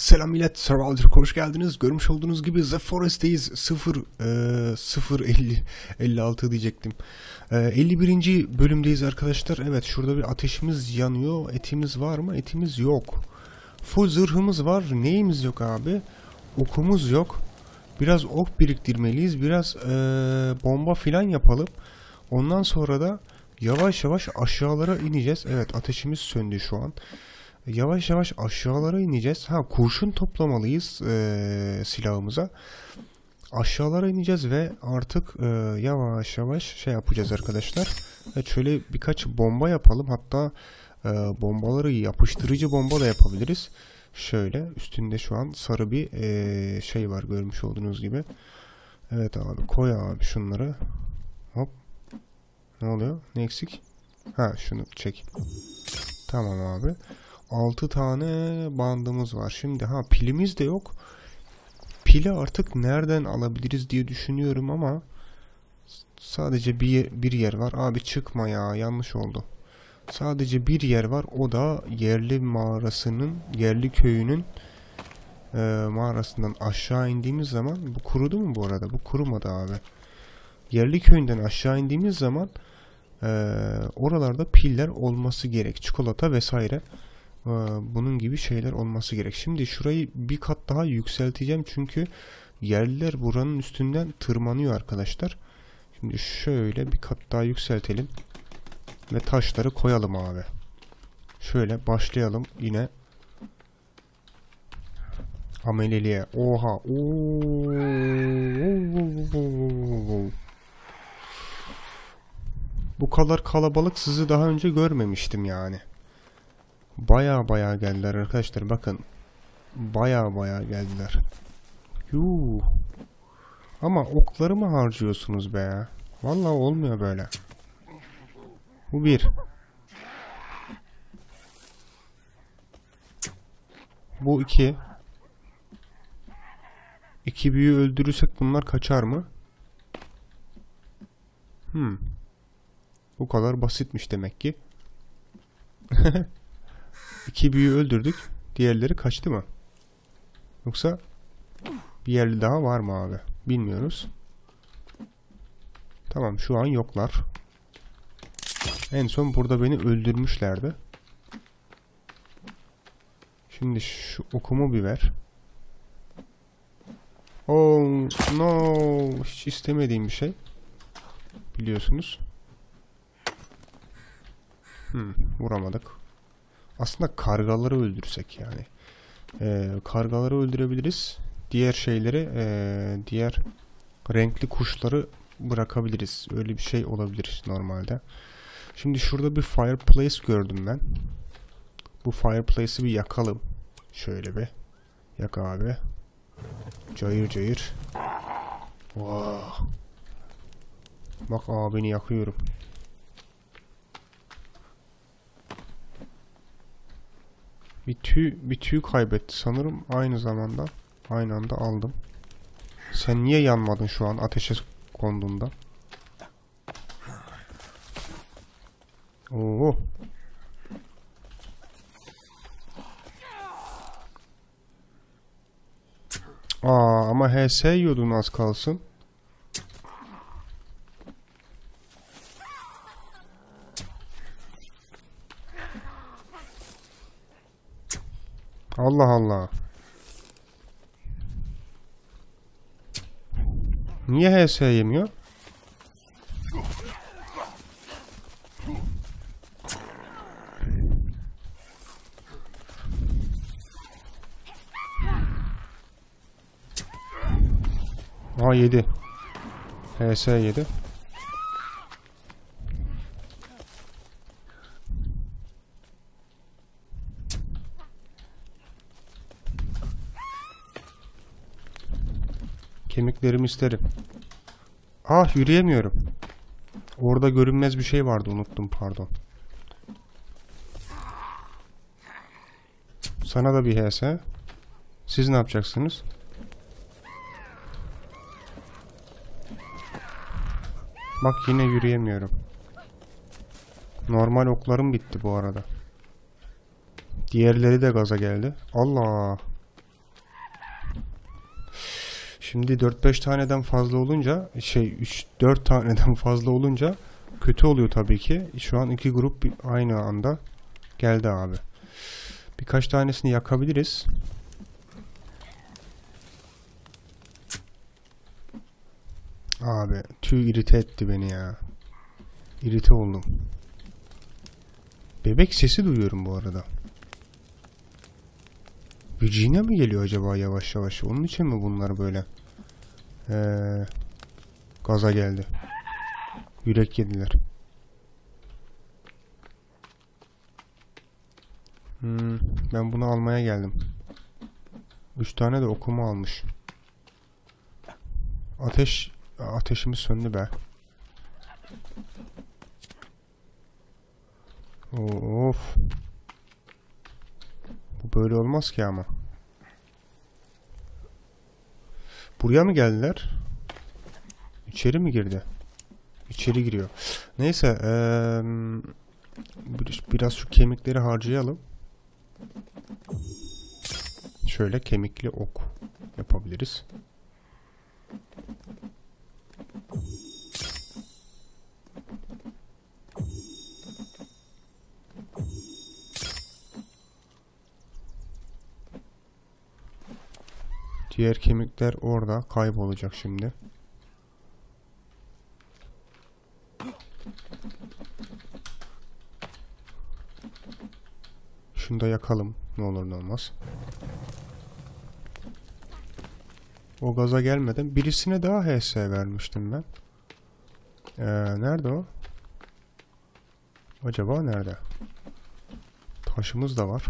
Selam millet, Survival Türk hoş geldiniz. Görmüş olduğunuz gibi The Forest'teyiz. 0 e, 0 50 56 diyecektim. E, 51. bölümdeyiz arkadaşlar. Evet, şurada bir ateşimiz yanıyor. Etimiz var mı? Etimiz yok. Full zırhımız var. Neyimiz yok abi? Okumuz yok. Biraz ok biriktirmeliyiz. Biraz e, bomba filan yapalım. Ondan sonra da yavaş yavaş aşağılara ineceğiz. Evet, ateşimiz söndü şu an. Yavaş yavaş aşağılara ineceğiz. Ha kurşun toplamalıyız eee, silahımıza. Aşağılara ineceğiz ve artık eee, yavaş yavaş şey yapacağız arkadaşlar. Evet şöyle birkaç bomba yapalım. Hatta eee, bombaları yapıştırıcı bomba da yapabiliriz. Şöyle üstünde şu an sarı bir eee, şey var görmüş olduğunuz gibi. Evet abi koy abi şunları. Hop. Ne oluyor? Ne eksik? Ha şunu çek. Tamam abi. 6 tane bandımız var. Şimdi ha pilimiz de yok. Pili artık nereden alabiliriz diye düşünüyorum ama sadece bir bir yer var. Abi çıkma ya yanlış oldu. Sadece bir yer var. O da yerli mağarasının, yerli köyünün e, mağarasından aşağı indiğimiz zaman bu kurudu mu bu arada? Bu kurumadı abi. Yerli köyünden aşağı indiğimiz zaman e, oralarda piller olması gerek. Çikolata vesaire. Ee, bunun gibi şeyler olması gerek. Şimdi şurayı bir kat daha yükselteceğim çünkü yerliler buranın üstünden tırmanıyor arkadaşlar. Şimdi şöyle bir kat daha yükseltelim ve taşları koyalım abi. Şöyle başlayalım yine ameleliğe. Oha. Oo. Bu kadar kalabalık sizi daha önce görmemiştim yani. Baya baya geldiler arkadaşlar bakın. Baya baya geldiler. Yuh. Ama okları mı harcıyorsunuz be? Vallahi olmuyor böyle. Bu bir. Bu iki. İki büyüğü öldürürsek bunlar kaçar mı? Hmm. Bu kadar basitmiş demek ki. İki büyüğü öldürdük. Diğerleri kaçtı mı? Yoksa bir yerli daha var mı abi? Bilmiyoruz. Tamam şu an yoklar. En son burada beni öldürmüşlerdi. Şimdi şu okumu bir ver. Oh no. Hiç istemediğim bir şey. Biliyorsunuz. Hmm, vuramadık. Aslında kargaları öldürsek yani. Ee, kargaları öldürebiliriz. Diğer şeyleri, ee, diğer renkli kuşları bırakabiliriz. Öyle bir şey olabilir normalde. Şimdi şurada bir fireplace gördüm ben. Bu fireplace'i bir yakalım. Şöyle bir. Yak abi. Cayır cayır. Wow. Bak abini yakıyorum. Bir tüy, bir tüy kaybetti sanırım. Aynı zamanda aynı anda aldım. Sen niye yanmadın şu an ateşe konduğunda? Oo. Aa ama HS yiyordun az kalsın. Allah Allah. Niye HS yemiyor? Aa yedi. HS yedi. Kemiklerimi isterim. Ah yürüyemiyorum. Orada görünmez bir şey vardı unuttum pardon. Sana da bir HS. Siz ne yapacaksınız? Bak yine yürüyemiyorum. Normal oklarım bitti bu arada. Diğerleri de gaza geldi. Allah. Şimdi 4-5 taneden fazla olunca şey 3-4 taneden fazla olunca kötü oluyor tabii ki. Şu an iki grup aynı anda geldi abi. Birkaç tanesini yakabiliriz. Abi tüy irite etti beni ya. İrite oldum. Bebek sesi duyuyorum bu arada. Virginia mi geliyor acaba yavaş yavaş? Onun için mi bunlar böyle? Ee, gaza geldi. Yürek yediler. Hmm, ben bunu almaya geldim. Üç tane de okuma almış. Ateş ateşimiz söndü be. Of. Bu böyle olmaz ki ama. Buraya mı geldiler? İçeri mi girdi? İçeri giriyor. Neyse, bir- biraz şu kemikleri harcayalım. Şöyle kemikli ok yapabiliriz. Diğer kemikler orada kaybolacak şimdi. Şunu da yakalım. Ne olur ne olmaz. O gaza gelmeden birisine daha HS vermiştim ben. Ee, nerede o? Acaba nerede? Taşımız da var.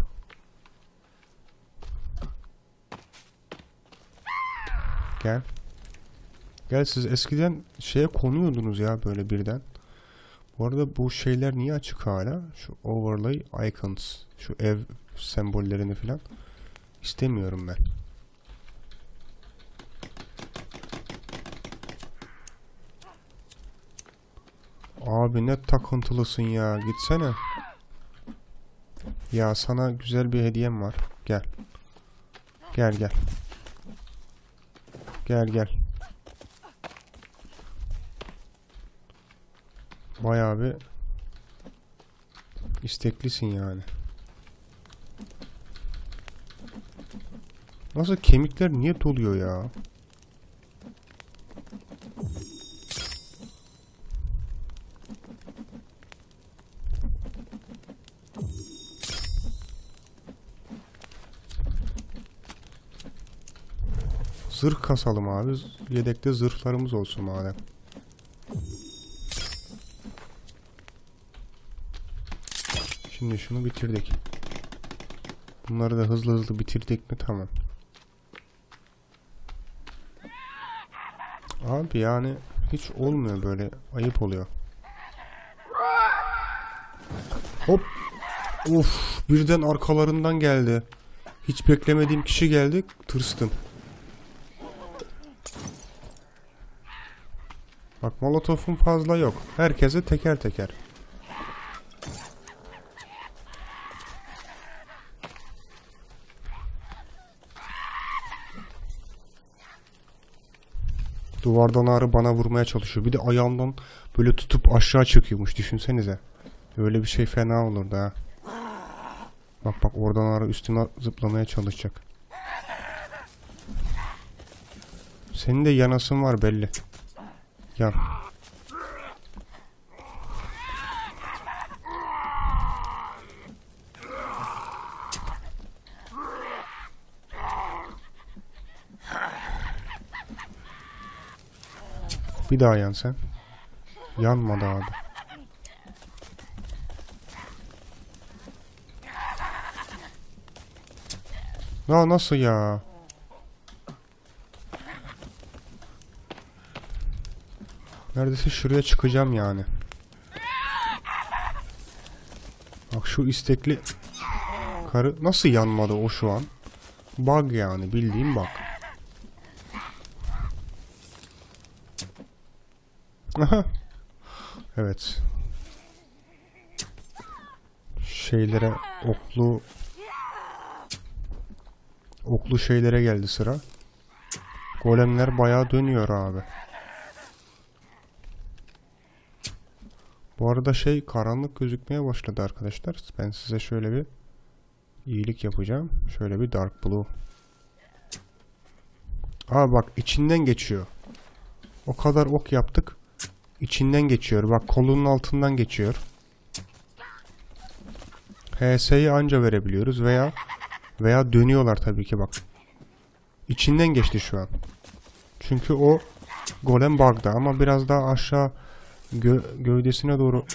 Gel. Gel siz eskiden şeye konuyordunuz ya böyle birden. Bu arada bu şeyler niye açık hala? Şu overlay icons. Şu ev sembollerini falan. istemiyorum ben. Abi ne takıntılısın ya. Gitsene. Ya sana güzel bir hediyem var. Gel. Gel gel. Gel gel. Bayağı bir isteklisin yani. Nasıl kemikler niye doluyor ya? Zırh kasalım abi. Yedekte zırhlarımız olsun madem. Şimdi şunu bitirdik. Bunları da hızlı hızlı bitirdik mi tamam. Abi yani hiç olmuyor böyle ayıp oluyor. Hop. Of birden arkalarından geldi. Hiç beklemediğim kişi geldi. Tırstım. Bak molotofum fazla yok. Herkese teker teker. Duvardan ağrı bana vurmaya çalışıyor. Bir de ayağımdan böyle tutup aşağı çekiyormuş. Düşünsenize. Öyle bir şey fena olurdu ha. Bak bak oradan ağrı üstüme zıplamaya çalışacak. Senin de yanasın var belli. Yan. Bir daha yan sen. Yanmadı abi. Ya nasıl ya? Neredeyse şuraya çıkacağım yani. Bak şu istekli karı nasıl yanmadı o şu an? Bug yani bildiğim bug. Aha. Evet. Şeylere oklu oklu şeylere geldi sıra. Golemler bayağı dönüyor abi. Bu arada şey karanlık gözükmeye başladı arkadaşlar. Ben size şöyle bir iyilik yapacağım. Şöyle bir dark blue. Aa bak içinden geçiyor. O kadar ok yaptık. İçinden geçiyor. Bak kolunun altından geçiyor. HS'yi anca verebiliyoruz veya veya dönüyorlar tabii ki bak. İçinden geçti şu an. Çünkü o golem bug'da ama biraz daha aşağı gö- gövdesine doğru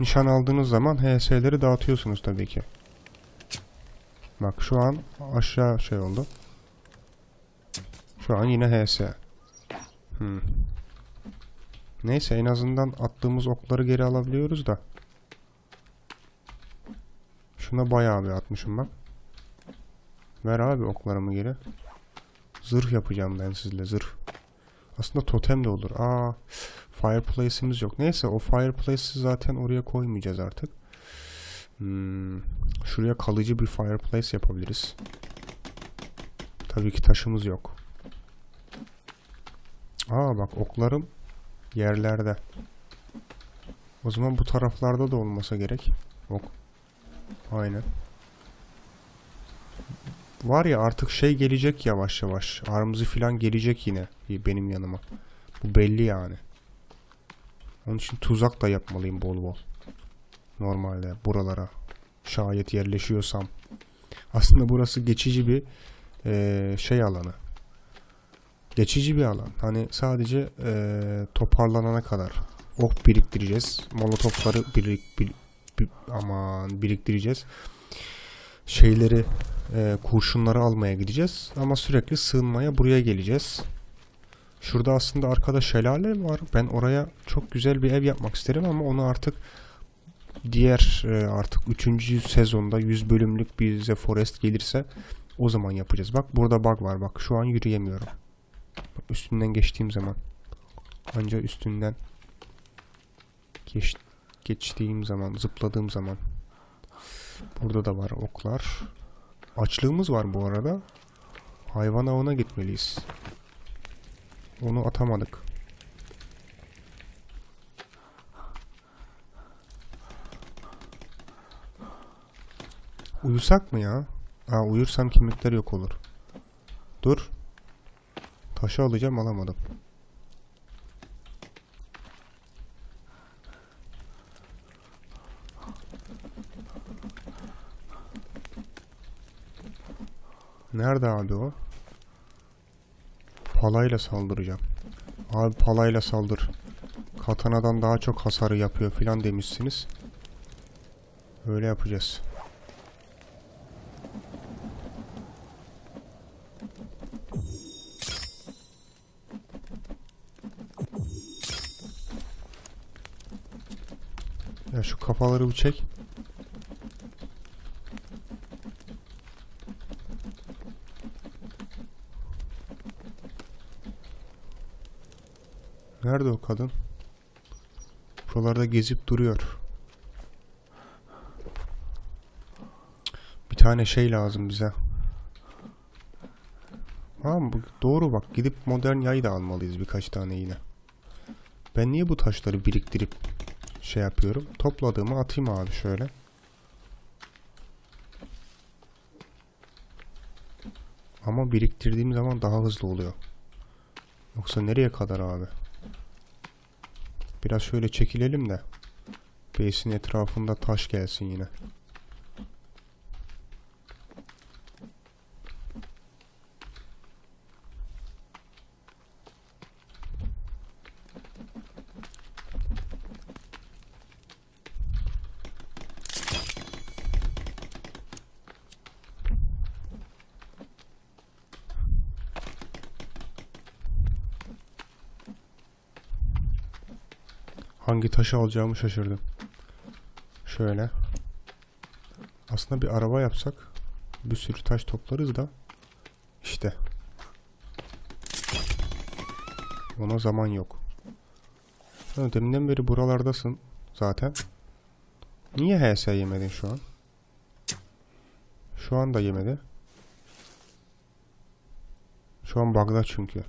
nişan aldığınız zaman HS'leri dağıtıyorsunuz tabii ki. Bak şu an aşağı şey oldu. Şu an yine HS. Hmm. Neyse en azından attığımız okları geri alabiliyoruz da. Şuna bayağı bir atmışım ben. Ver abi oklarımı geri. Zırh yapacağım ben sizle zırh. Aslında totem de olur. Aa, fireplace'imiz yok. Neyse o fireplace'i zaten oraya koymayacağız artık. Hmm, şuraya kalıcı bir fireplace yapabiliriz. Tabii ki taşımız yok. Aa bak oklarım yerlerde. O zaman bu taraflarda da olmasa gerek. Ok. Aynen. Var ya artık şey gelecek yavaş yavaş. Armızı filan gelecek yine benim yanıma. Bu belli yani. Onun için tuzak da yapmalıyım bol bol. Normalde buralara. Şayet yerleşiyorsam. Aslında burası geçici bir eee, şey alanı. Geçici bir alan. Hani sadece eee, toparlanana kadar ok biriktireceğiz. Molotofları birik, bir, bir- aman biriktireceğiz. Şeyleri eee, kurşunları almaya gideceğiz. Ama sürekli sığınmaya buraya geleceğiz. Şurada aslında arkada şelale var. Ben oraya çok güzel bir ev yapmak isterim ama onu artık diğer e, artık 3. sezonda 100 bölümlük bir The Forest gelirse o zaman yapacağız. Bak burada bug var bak şu an yürüyemiyorum. Bak, üstünden geçtiğim zaman anca üstünden geç, geçtiğim zaman zıpladığım zaman burada da var oklar. Açlığımız var bu arada. Hayvan avına gitmeliyiz. Onu atamadık. Uyusak mı ya? Aa, uyursam kemikler yok olur. Dur. Taşı alacağım alamadım. Nerede abi o? Palayla saldıracağım. Abi palayla saldır. Katanadan daha çok hasarı yapıyor filan demişsiniz. Öyle yapacağız. Ya şu kafaları bir çek. Nerede o kadın? Buralarda gezip duruyor. Bir tane şey lazım bize. Tamam bu doğru bak gidip modern yay da almalıyız birkaç tane yine. Ben niye bu taşları biriktirip şey yapıyorum? Topladığımı atayım abi şöyle. Ama biriktirdiğim zaman daha hızlı oluyor. Yoksa nereye kadar abi? Biraz şöyle çekilelim de. Base'in etrafında taş gelsin yine. Taşı alacağımı şaşırdım. Şöyle. Aslında bir araba yapsak bir sürü taş toplarız da işte. Ona zaman yok. Ha, deminden beri buralardasın zaten. Niye HS yemedin şu an? Şu anda yemedi. Şu an bug'da çünkü.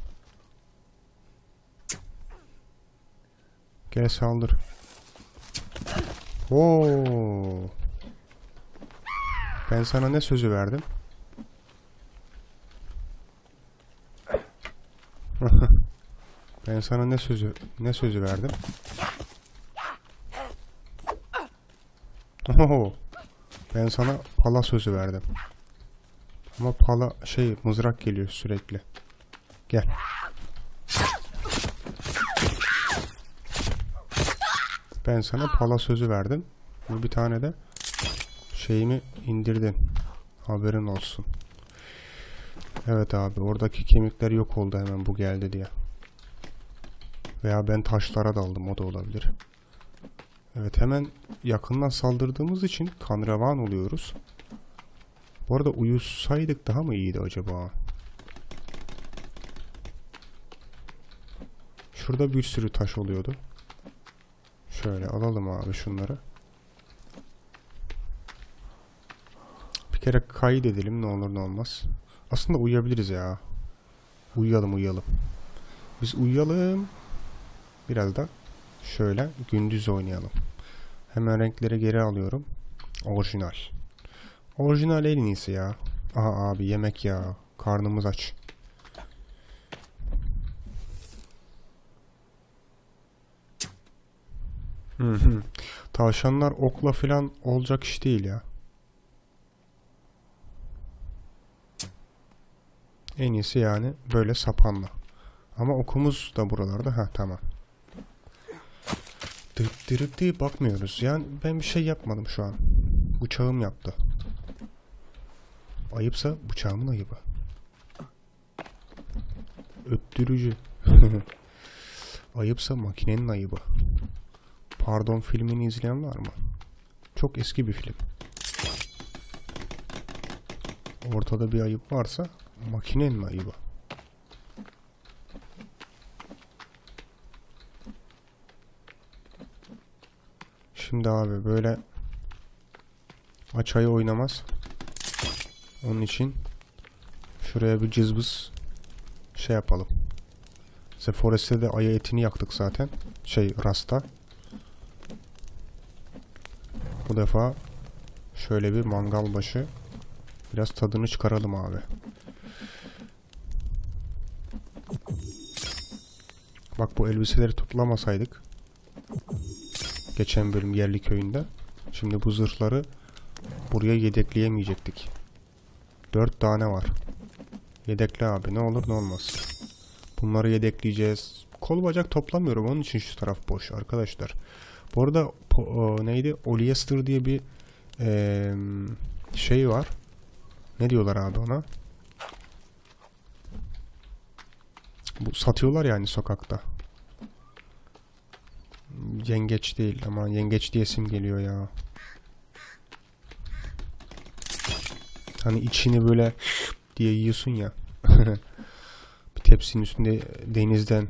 Gel saldır. Oo. Ben sana ne sözü verdim? ben sana ne sözü ne sözü verdim? Oho. Ben sana pala sözü verdim. Ama pala şey mızrak geliyor sürekli. Gel. Ben sana pala sözü verdim. Bu bir tane de şeyimi indirdin. Haberin olsun. Evet abi oradaki kemikler yok oldu hemen bu geldi diye. Veya ben taşlara daldım o da olabilir. Evet hemen yakından saldırdığımız için kan revan oluyoruz. Bu arada uyusaydık daha mı iyiydi acaba? Şurada bir sürü taş oluyordu. Şöyle alalım abi şunları. Bir kere kaydedelim ne olur ne olmaz. Aslında uyuyabiliriz ya. Uyuyalım uyuyalım. Biz uyuyalım. Biraz da şöyle gündüz oynayalım. Hemen renkleri geri alıyorum. Orijinal. Orijinal en iyisi ya. Aha abi yemek ya. Karnımız aç. Hı. Tavşanlar okla falan olacak iş değil ya. En iyisi yani böyle sapanla. Ama okumuz da buralarda. Ha tamam. Dırıp dırıp diye bakmıyoruz. Yani ben bir şey yapmadım şu an. Bıçağım yaptı. Ayıpsa bıçağımın ayıbı. Öttürücü. Ayıpsa makinenin ayıbı. Pardon filmini izleyen var mı? Çok eski bir film. Ortada bir ayıp varsa makinenin ayıbı. Şimdi abi böyle açayı oynamaz. Onun için şuraya bir cızbız şey yapalım. The Forest'te de ayı etini yaktık zaten. Şey Rasta. Bu defa şöyle bir mangal başı biraz tadını çıkaralım abi. Bak bu elbiseleri toplamasaydık geçen bölüm yerli köyünde şimdi bu zırhları buraya yedekleyemeyecektik. Dört tane var. Yedekle abi ne olur ne olmaz. Bunları yedekleyeceğiz. Kol bacak toplamıyorum onun için şu taraf boş arkadaşlar. Bu arada o, neydi? Polyester diye bir e, şey var. Ne diyorlar abi ona? Bu satıyorlar yani sokakta. Yengeç değil ama yengeç diyesim geliyor ya. Hani içini böyle diye yiyorsun ya. bir tepsinin üstünde denizden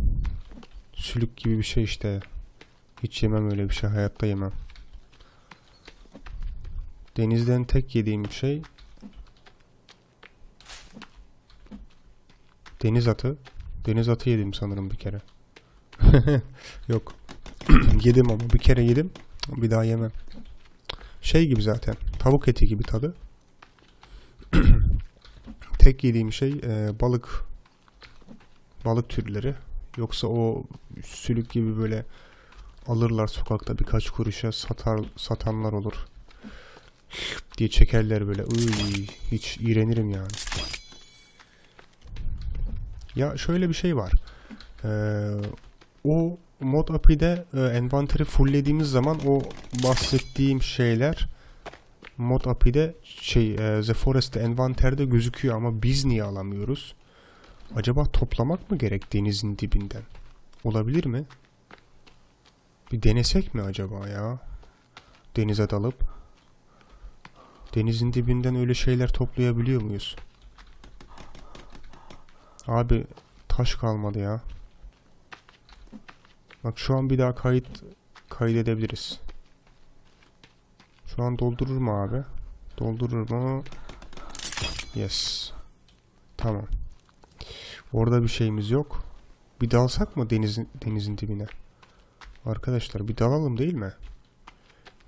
sülük gibi bir şey işte. Hiç yemem öyle bir şey. Hayatta yemem. Denizden tek yediğim şey deniz atı. Deniz atı yedim sanırım bir kere. Yok. yedim ama bir kere yedim. Bir daha yemem. Şey gibi zaten. Tavuk eti gibi tadı. tek yediğim şey e, balık balık türleri. Yoksa o sülük gibi böyle alırlar sokakta birkaç kuruşa satar satanlar olur. diye çekerler böyle. Iy, hiç iğrenirim yani. Ya şöyle bir şey var. Ee, o mod API'de e, envanteri fulllediğimiz zaman o bahsettiğim şeyler mod API'de şey e, The Forest'te envanterde gözüküyor ama biz niye alamıyoruz? Acaba toplamak mı gerek denizin dibinden? Olabilir mi? Bir denesek mi acaba ya? Denize dalıp. Denizin dibinden öyle şeyler toplayabiliyor muyuz? Abi taş kalmadı ya. Bak şu an bir daha kayıt kaydedebiliriz. Şu an doldurur mu abi? Doldurur mu? Yes. Tamam. Orada bir şeyimiz yok. Bir dalsak mı denizin denizin dibine? Arkadaşlar bir dalalım değil mi?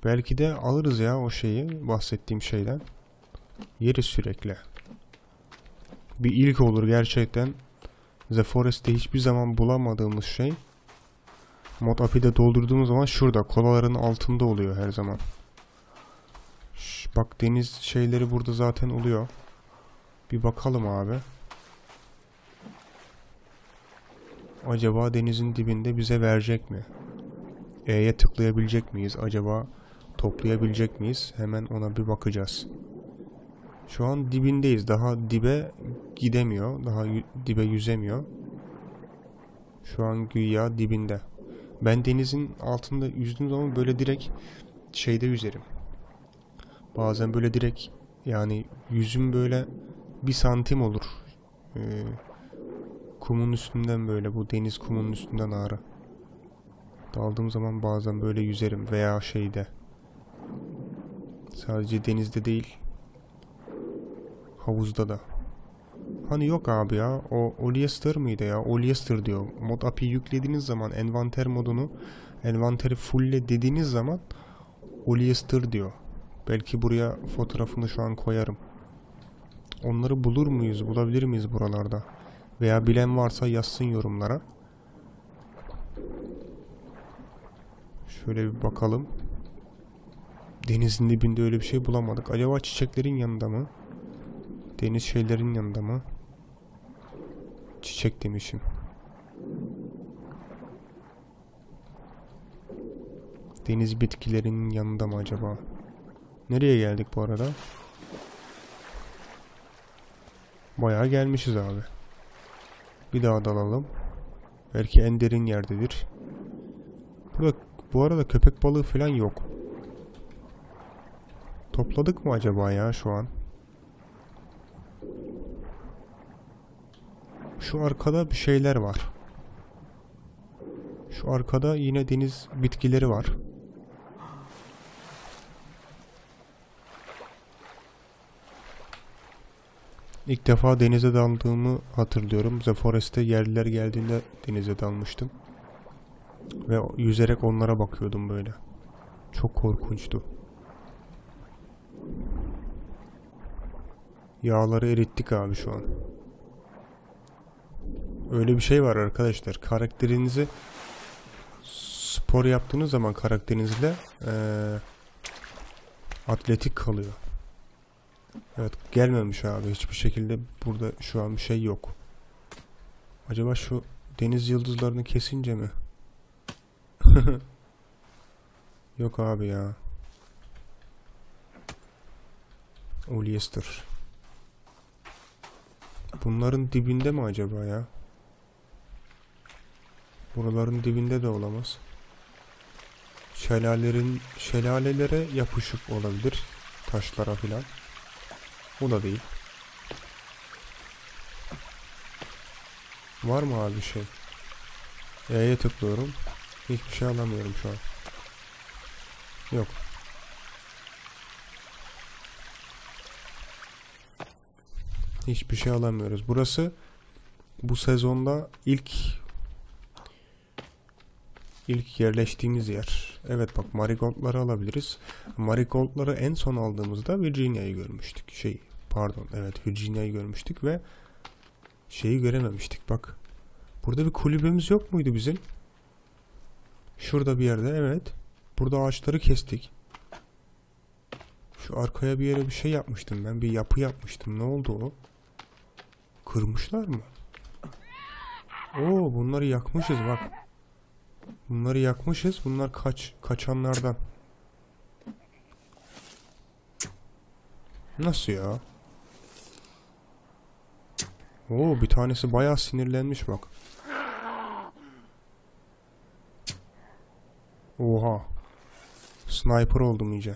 Belki de alırız ya o şeyi bahsettiğim şeyden. Yeriz sürekli. Bir ilk olur gerçekten. The Forest'te hiçbir zaman bulamadığımız şey. Mod API'de doldurduğumuz zaman şurada kolaların altında oluyor her zaman. Şş, bak deniz şeyleri burada zaten oluyor. Bir bakalım abi. Acaba denizin dibinde bize verecek mi? E'ye tıklayabilecek miyiz? Acaba toplayabilecek miyiz? Hemen ona bir bakacağız. Şu an dibindeyiz. Daha dibe gidemiyor. Daha dibe yüzemiyor. Şu an güya dibinde. Ben denizin altında yüzdüğüm zaman böyle direkt şeyde yüzerim. Bazen böyle direkt yani yüzüm böyle bir santim olur. Ee, kumun üstünden böyle bu deniz kumunun üstünden ağrı. Daldığım zaman bazen böyle yüzerim veya şeyde. Sadece denizde değil. Havuzda da. Hani yok abi ya. O Olyester mıydı ya? Olyester diyor. Mod API yüklediğiniz zaman envanter modunu envanteri fullle dediğiniz zaman Olyester diyor. Belki buraya fotoğrafını şu an koyarım. Onları bulur muyuz? Bulabilir miyiz buralarda? Veya bilen varsa yazsın yorumlara. Şöyle bir bakalım. Denizin dibinde öyle bir şey bulamadık. Acaba çiçeklerin yanında mı? Deniz şeylerin yanında mı? Çiçek demişim. Deniz bitkilerinin yanında mı acaba? Nereye geldik bu arada? Bayağı gelmişiz abi. Bir daha dalalım. Belki en derin yerdedir. Burada bu arada köpek balığı falan yok. Topladık mı acaba ya şu an? Şu arkada bir şeyler var. Şu arkada yine deniz bitkileri var. İlk defa denize daldığımı hatırlıyorum. The Forest'te yerliler geldiğinde denize dalmıştım. Ve yüzerek onlara bakıyordum böyle. Çok korkunçtu. Yağları erittik abi şu an. Öyle bir şey var arkadaşlar. Karakterinizi spor yaptığınız zaman karakterinizle eee, atletik kalıyor. Evet gelmemiş abi. Hiçbir şekilde burada şu an bir şey yok. Acaba şu deniz yıldızlarını kesince mi? Yok abi ya. Olyester. Bunların dibinde mi acaba ya? Buraların dibinde de olamaz. Şelalelerin şelalelere yapışık olabilir. Taşlara filan. Bu da değil. Var mı abi şey? E'ye tıklıyorum. Hiçbir şey alamıyorum şu an. Yok. Hiçbir şey alamıyoruz. Burası bu sezonda ilk ilk yerleştiğimiz yer. Evet bak marigoldları alabiliriz. Marigoldları en son aldığımızda Virginia'yı görmüştük. Şey pardon evet Virginia'yı görmüştük ve şeyi görememiştik bak. Burada bir kulübemiz yok muydu bizim? Şurada bir yerde evet. Burada ağaçları kestik. Şu arkaya bir yere bir şey yapmıştım ben. Bir yapı yapmıştım. Ne oldu o? Kırmışlar mı? Oo bunları yakmışız bak. Bunları yakmışız. Bunlar kaç kaçanlardan. Nasıl ya? Oo bir tanesi bayağı sinirlenmiş bak. Oha. Sniper oldum iyice.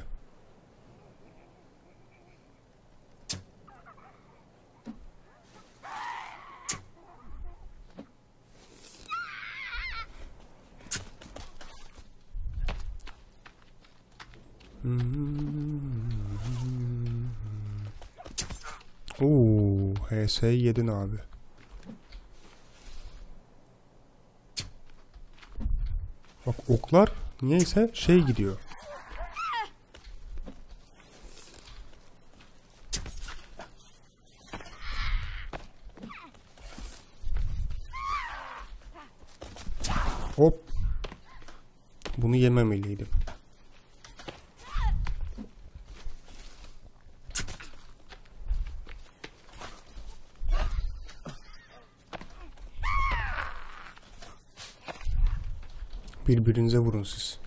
Oo, HS yedin abi. Bak oklar niyeyse şey gidiyor. Hop. Bunu yememeliydim. Birbirinize vurun siz.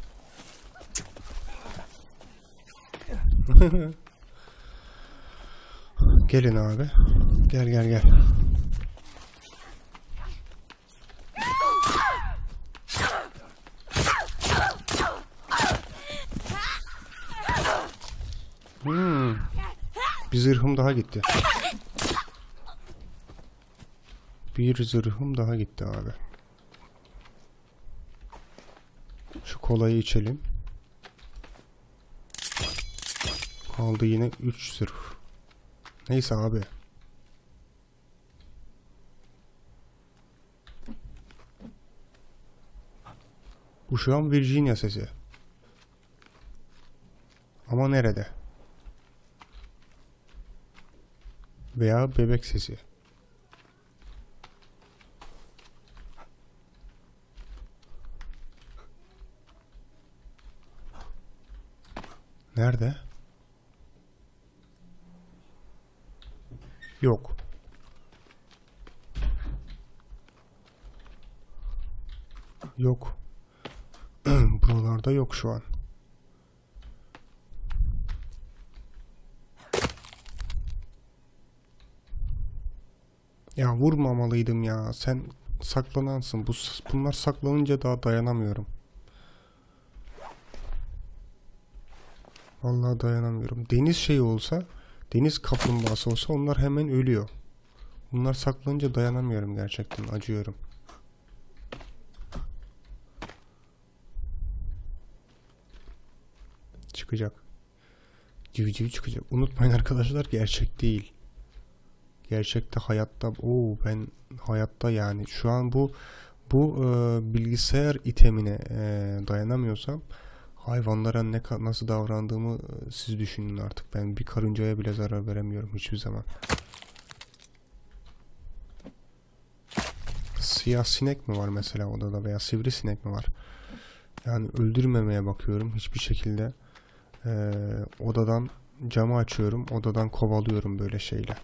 Gelin abi. Gel gel gel. Hmm. Bir zırhım daha gitti. Bir zırhım daha gitti abi. Şu kolayı içelim. Kaldı yine 3 zırh. Neyse abi. Bu şu an Virginia sesi. Ama nerede? Veya bebek sesi. Nerede? Yok. Yok. Buralarda yok şu an. Ya vurmamalıydım ya. Sen saklanansın. Bu bunlar saklanınca daha dayanamıyorum. Vallahi dayanamıyorum. Deniz şeyi olsa, deniz kaplumbağası olsa onlar hemen ölüyor. Bunlar saklanınca dayanamıyorum gerçekten. Acıyorum. Çıkacak. Civciv çıkacak. Unutmayın arkadaşlar gerçek değil. Gerçekte hayatta o ben hayatta yani şu an bu bu e, bilgisayar itemine e, dayanamıyorsam hayvanlara ne nasıl davrandığımı e, siz düşünün artık. Ben bir karıncaya bile zarar veremiyorum hiçbir zaman. Siyah sinek mi var mesela odada veya sivrisinek mi var? Yani öldürmemeye bakıyorum hiçbir şekilde. Ee, odadan camı açıyorum, odadan kovalıyorum böyle şeyle.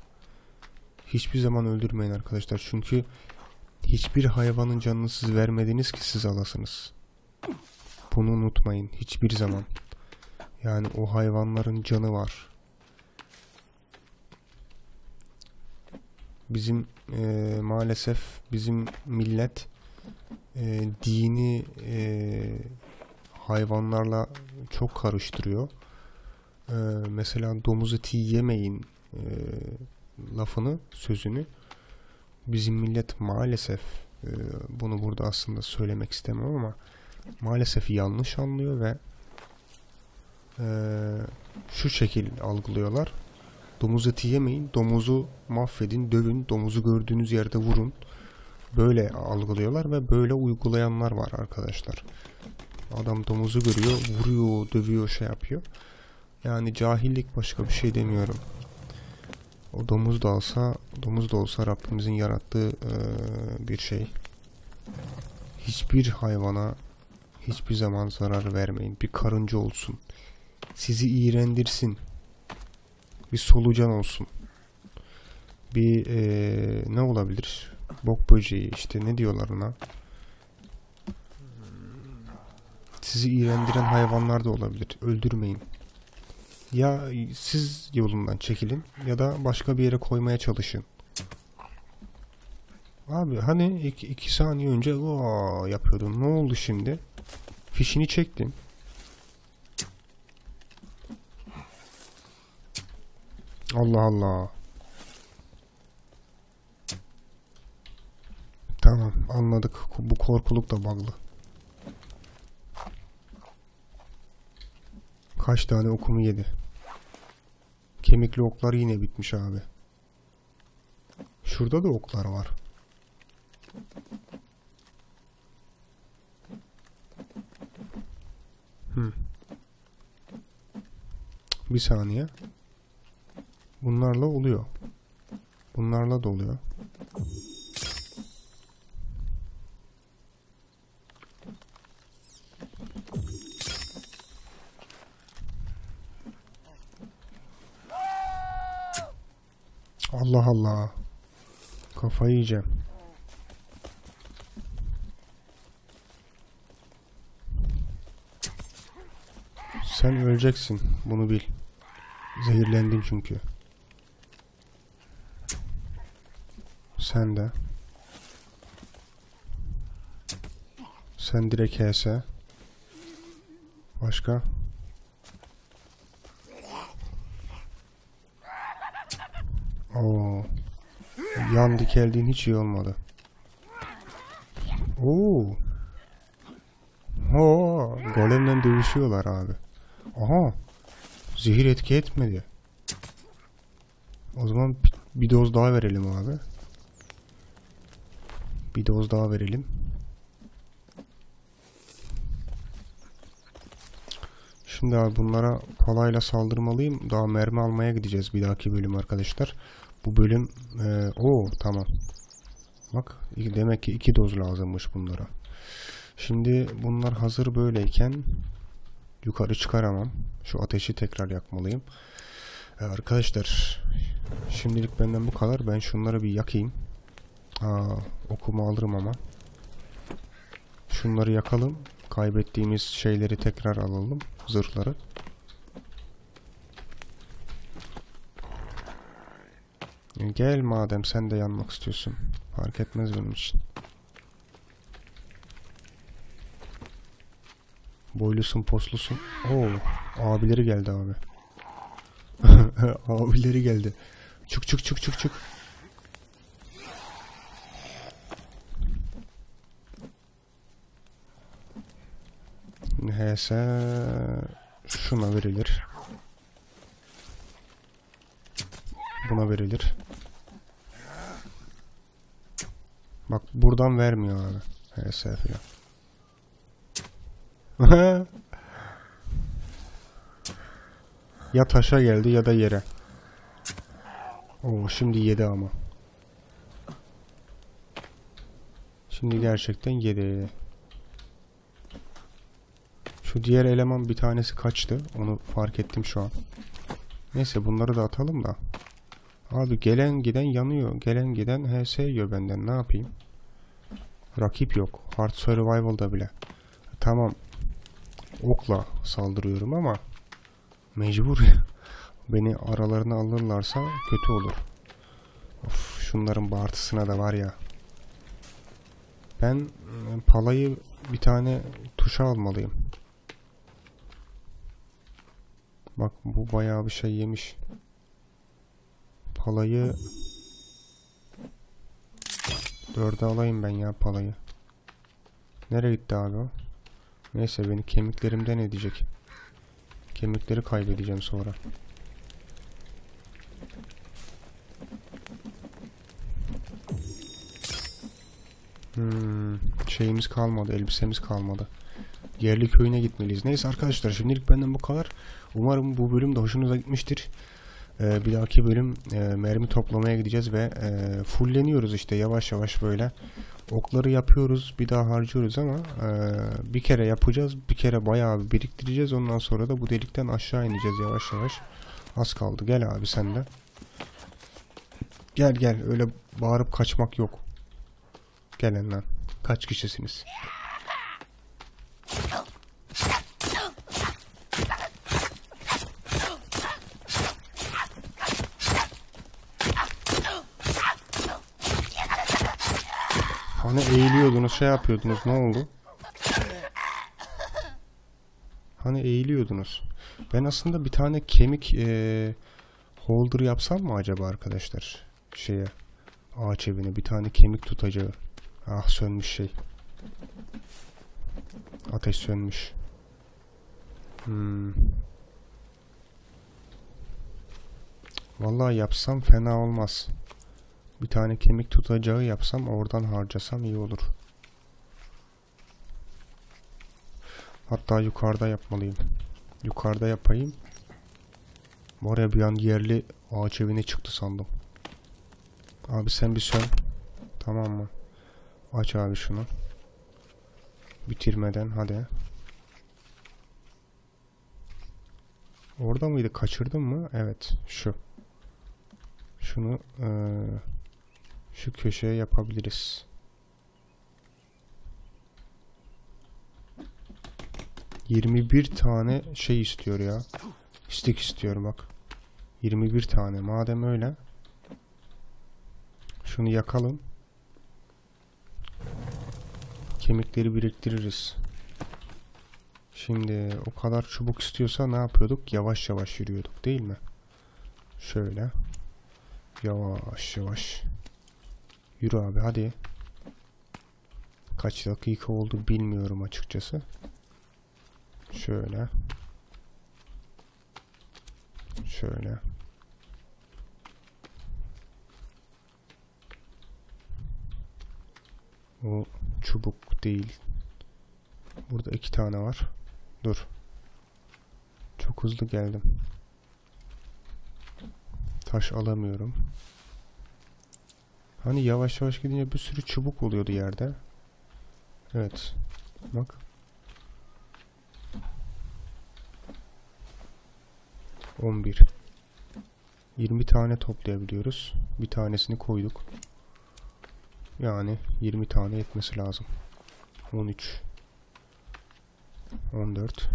Hiçbir zaman öldürmeyin arkadaşlar. Çünkü hiçbir hayvanın canını siz vermediniz ki siz alasınız. Bunu unutmayın hiçbir zaman. Yani o hayvanların canı var. Bizim e, maalesef bizim millet e, dini e, hayvanlarla çok karıştırıyor. E, mesela domuz eti yemeyin e, lafını, sözünü bizim millet maalesef e, bunu burada aslında söylemek istemem ama maalesef yanlış anlıyor ve e, şu şekil algılıyorlar. Domuz eti yemeyin, domuzu mahvedin, dövün, domuzu gördüğünüz yerde vurun. Böyle algılıyorlar ve böyle uygulayanlar var arkadaşlar. Adam domuzu görüyor, vuruyor, dövüyor, şey yapıyor. Yani cahillik başka bir şey demiyorum. O domuz da olsa, domuz da olsa Rabbimizin yarattığı e, bir şey. Hiçbir hayvana hiçbir zaman zarar vermeyin. Bir karınca olsun. Sizi iğrendirsin. Bir solucan olsun. Bir e, ne olabilir? Bok böceği işte ne diyorlar ona? Sizi iğrendiren hayvanlar da olabilir. Öldürmeyin. Ya siz yolundan çekilin ya da başka bir yere koymaya çalışın. Abi hani iki, iki saniye önce o yapıyordun. Ne oldu şimdi? Fişini çektin. Allah Allah. Tamam anladık. Bu korkuluk da bağlı. Kaç tane okumu yedi. Kemikli oklar yine bitmiş abi. Şurada da oklar var. Hmm. Bir saniye. Bunlarla oluyor. Bunlarla da oluyor. Allah Allah. Kafayı yiyeceğim. Sen öleceksin. Bunu bil. Zehirlendin çünkü. Sen de. Sen direkt HS. Başka? Oo. Yan dikeldiğin hiç iyi olmadı. Oo. Oo. Golemle dövüşüyorlar abi. Aha. Zehir etki etmedi. O zaman bir, doz daha verelim abi. Bir doz daha verelim. Şimdi abi bunlara palayla saldırmalıyım. Daha mermi almaya gideceğiz bir dahaki bölüm arkadaşlar. Bu bölüm... E, o tamam. Bak demek ki iki doz lazımmış bunlara. Şimdi bunlar hazır böyleyken yukarı çıkaramam. Şu ateşi tekrar yakmalıyım. Ee, arkadaşlar şimdilik benden bu kadar. Ben şunları bir yakayım. Aa, okumu alırım ama. Şunları yakalım. Kaybettiğimiz şeyleri tekrar alalım. Zırhları. Gel madem sen de yanmak istiyorsun. Fark etmez benim için. Boylusun poslusun. Oo, abileri geldi abi. abileri geldi. Çık çık çık çık çık. HS şuna verilir. Buna verilir. Bak buradan vermiyor abi. HS falan. ya taşa geldi ya da yere. Oo şimdi yedi ama. Şimdi gerçekten yedi. Şu diğer eleman bir tanesi kaçtı. Onu fark ettim şu an. Neyse bunları da atalım da. Abi gelen giden yanıyor. Gelen giden HS yiyor benden. Ne yapayım? Rakip yok. Hard Survival'da bile. Tamam. Okla saldırıyorum ama mecbur. Beni aralarına alırlarsa kötü olur. Of, şunların bağırtısına da var ya. Ben e, palayı bir tane tuşa almalıyım. Bak bu bayağı bir şey yemiş. Palayı dörde alayım ben ya palayı. Nereye gitti abi o? Neyse beni kemiklerimden edecek. Kemikleri kaybedeceğim sonra. Hmm, şeyimiz kalmadı, elbisemiz kalmadı. Yerli köyüne gitmeliyiz. Neyse arkadaşlar şimdilik benden bu kadar. Umarım bu bölüm de hoşunuza gitmiştir. Ee, bir dahaki bölüm e, mermi toplamaya gideceğiz ve e, fulleniyoruz işte yavaş yavaş böyle. Okları yapıyoruz bir daha harcıyoruz ama e, bir kere yapacağız bir kere bayağı biriktireceğiz ondan sonra da bu delikten aşağı ineceğiz yavaş yavaş. Az kaldı gel abi sen de. Gel gel öyle bağırıp kaçmak yok. Gelin. Kaç kişisiniz? Hani eğiliyordunuz şey yapıyordunuz ne oldu? Hani eğiliyordunuz. Ben aslında bir tane kemik e, holder yapsam mı acaba arkadaşlar? Şeye ağaç evine bir tane kemik tutacağı. Ah sönmüş şey. Ateş sönmüş. Hmm. Vallahi yapsam fena olmaz. Bir tane kemik tutacağı yapsam oradan harcasam iyi olur. Hatta yukarıda yapmalıyım. Yukarıda yapayım. Oraya bir an yerli ağaç evine çıktı sandım. Abi sen bir sön. Tamam mı? Aç abi şunu. Bitirmeden hadi. Orada mıydı? Kaçırdın mı? Evet. Şu. Şunu eee, şu köşeye yapabiliriz. Yirmi bir tane şey istiyor ya. İstek istiyor bak. 21 tane. Madem öyle. Şunu yakalım. Kemikleri biriktiririz. Şimdi o kadar çubuk istiyorsa ne yapıyorduk? Yavaş yavaş yürüyorduk değil mi? Şöyle. Yavaş yavaş. Yürü abi hadi. Kaç dakika oldu bilmiyorum açıkçası. Şöyle. Şöyle. O çubuk değil. Burada iki tane var. Dur. Çok hızlı geldim. Taş alamıyorum. Hani yavaş yavaş gidince bir sürü çubuk oluyordu yerde. Evet. Bak. On bir. 20 tane toplayabiliyoruz. Bir tanesini koyduk. Yani 20 tane yetmesi lazım. 13 14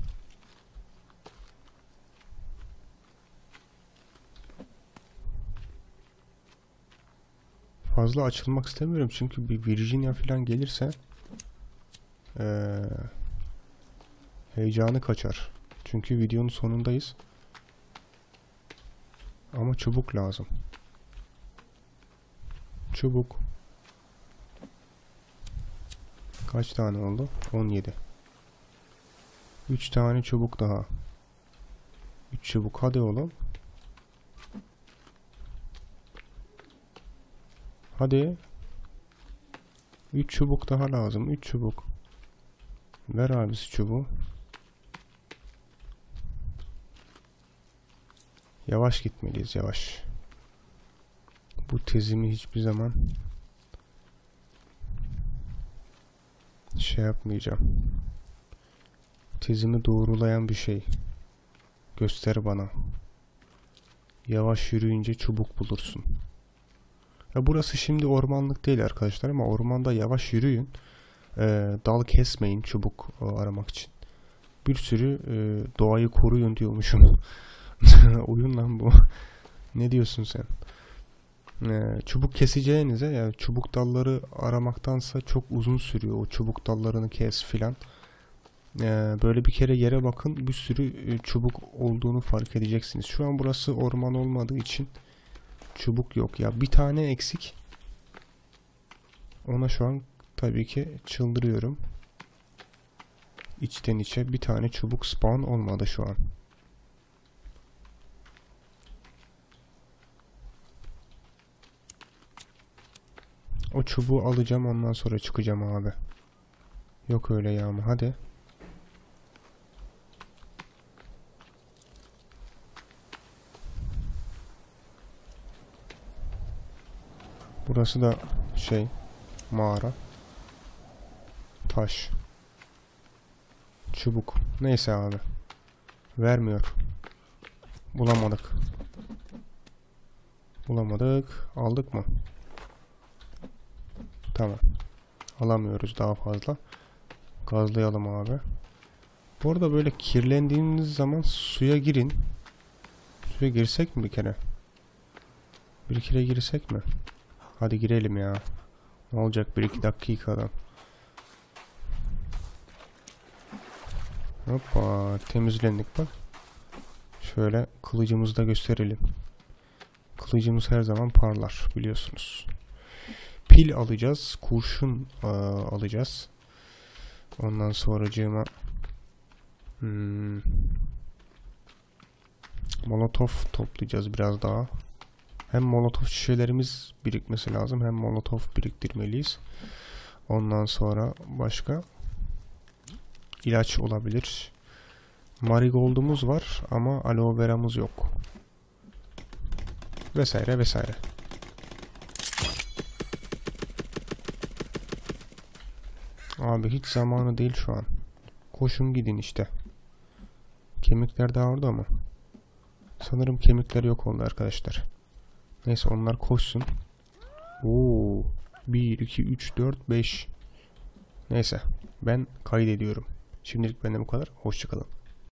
Fazla açılmak istemiyorum çünkü bir Virginia falan gelirse ee, heyecanı kaçar. Çünkü videonun sonundayız. Ama çubuk lazım. Çubuk. Kaç tane oldu? 17. 3 tane çubuk daha. 3 çubuk hadi oğlum. Hadi. 3 çubuk daha lazım. 3 çubuk. Ver abisi çubuğu. Yavaş gitmeliyiz yavaş. Bu tezimi hiçbir zaman şey yapmayacağım. Tezimi doğrulayan bir şey. Göster bana. Yavaş yürüyünce çubuk bulursun. Ya burası şimdi ormanlık değil arkadaşlar ama ormanda yavaş yürüyün. Ee, dal kesmeyin çubuk e, aramak için. Bir sürü e, doğayı koruyun diyormuşum. Oyun lan bu. ne diyorsun sen? Ee, çubuk keseceğinize yani çubuk dalları aramaktansa çok uzun sürüyor. O çubuk dallarını kes filan. Ee, böyle bir kere yere bakın bir sürü e, çubuk olduğunu fark edeceksiniz. Şu an burası orman olmadığı için çubuk yok. Ya bir tane eksik. Ona şu an tabii ki çıldırıyorum. İçten içe bir tane çubuk spawn olmadı şu an. O çubuğu alacağım ondan sonra çıkacağım abi. Yok öyle yağma hadi. Burası da şey mağara. Taş. Çubuk. Neyse abi. Vermiyor. Bulamadık. Bulamadık. Aldık mı? Tamam. Alamıyoruz daha fazla. Gazlayalım abi. Bu arada böyle kirlendiğiniz zaman suya girin. Suya girsek mi bir kere? Bir kere girsek mi? Hadi girelim ya. Ne olacak bir iki dakikadan. Hoppa temizlendik bak. Şöyle kılıcımızı da gösterelim. Kılıcımız her zaman parlar biliyorsunuz. Pil alacağız. Kurşun aa, alacağız. Ondan sonracığıma hmm, Molotof toplayacağız biraz daha. Hem molotof şişelerimiz birikmesi lazım hem molotof biriktirmeliyiz. Ondan sonra başka ilaç olabilir. Marigold'umuz var ama aloe vera'mız yok. vesaire vesaire. Abi hiç zamanı değil şu an. Koşun gidin işte. Kemikler daha orada mı? Sanırım kemikler yok oldu arkadaşlar. Neyse onlar koşsun. Oo, 1, 2, 3, 4, 5. Neyse ben kaydediyorum. Şimdilik benden bu kadar. Hoşçakalın.